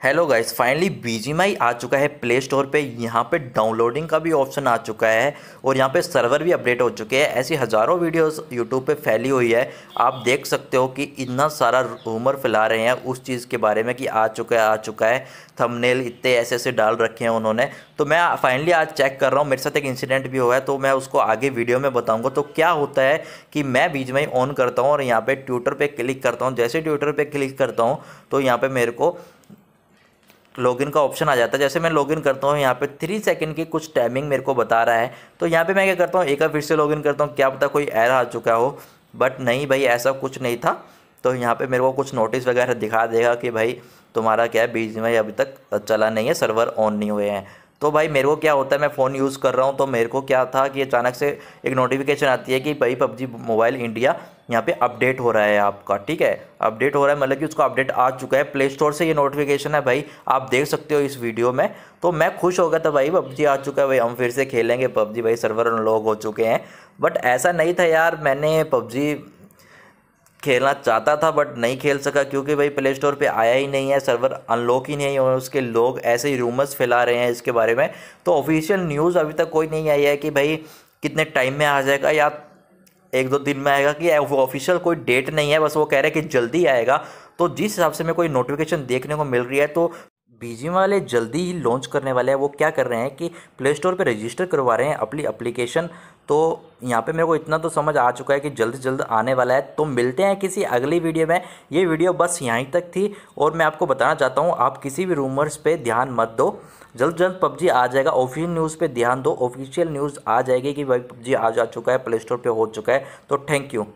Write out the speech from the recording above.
Hello guys finally BGMI आ चुका है प्ले स्टोर पे। यहाँ पे डाउनलोडिंग का भी ऑप्शन आ चुका है और यहाँ पे सर्वर भी अपडेट हो चुके हैं। ऐसी हज़ारों वीडियोस यूट्यूब पे फैली हुई है। आप देख सकते हो कि इतना सारा रूमर फैला रहे हैं उस चीज़ के बारे में कि आ चुका है, आ चुका है। थंबनेल इतने ऐसे ऐसे डाल रखे हैं उन्होंने। तो मैं फाइनली आज चेक कर रहा हूँ। मेरे साथ एक इंसिडेंट भी हुआ है तो मैं उसको आगे वीडियो में बताऊँगा। तो क्या होता है कि मैं बीजीएमआई ऑन करता हूँ और यहाँ पर ट्विटर पर क्लिक करता हूँ। जैसे ट्विटर पर क्लिक करता हूँ तो यहाँ पर मेरे को लॉगिन का ऑप्शन आ जाता है। जैसे मैं लॉगिन करता हूँ, यहाँ पे थ्री सेकंड की कुछ टाइमिंग मेरे को बता रहा है। तो यहाँ पे मैं क्या करता हूँ, एक बार फिर से लॉगिन करता हूँ। क्या पता कोई एरर आ चुका हो। बट नहीं भाई, ऐसा कुछ नहीं था। तो यहाँ पे मेरे को कुछ नोटिस वगैरह दिखा देगा कि भाई, तुम्हारा क्या है बीच अभी तक चला नहीं है सर्वर ऑन नहीं हुए हैं। तो भाई मेरे को क्या होता है, मैं फ़ोन यूज़ कर रहा हूँ तो मेरे को क्या था कि अचानक से एक नोटिफिकेशन आती है कि भाई पबजी मोबाइल इंडिया यहाँ पे अपडेट हो रहा है आपका, ठीक है? अपडेट हो रहा है मतलब कि उसका अपडेट आ चुका है। प्ले स्टोर से ये नोटिफिकेशन है भाई, आप देख सकते हो इस वीडियो में। तो मैं खुश हो गया था भाई, पबजी आ चुका है भाई, हम फिर से खेलेंगे। पबजी भाई सर्वर अनलॉक हो चुके हैं। बट ऐसा नहीं था यार, मैंने पबजी खेलना चाहता था बट नहीं खेल सका क्योंकि भाई प्ले स्टोर पर आया ही नहीं है सर्वर अनलॉक ही नहीं है उसके लोग ऐसे ही रूमर्स फैला रहे हैं इसके बारे में। तो ऑफिशियल न्यूज़ अभी तक कोई नहीं आई है कि भाई कितने टाइम में आ जाएगा या एक दो दिन में आएगा कि ऑफिशियल कोई डेट नहीं है, बस वो कह रहे हैं कि जल्दी आएगा। तो जिस हिसाब से मैं कोई नोटिफिकेशन देखने को मिल रही है तो बीजी वाले जल्दी ही लॉन्च करने वाले हैं। वो क्या कर रहे हैं कि प्ले स्टोर पर रजिस्टर करवा रहे हैं अपनी अप्लीकेशन तो यहाँ पे मेरे को इतना तो समझ आ चुका है कि जल्द से जल्द आने वाला है। तो मिलते हैं किसी अगली वीडियो में। ये वीडियो बस यहीं तक थी और मैं आपको बताना चाहता हूँ, आप किसी भी रूमर्स पे ध्यान मत दो। जल्द जल्द पबजी आ जाएगा। ऑफिशियल न्यूज़ पे ध्यान दो। ऑफिशियल न्यूज़ आ जाएगी कि भाई पबजी आ जा चुका है प्ले स्टोर पर हो चुका है। तो थैंक यू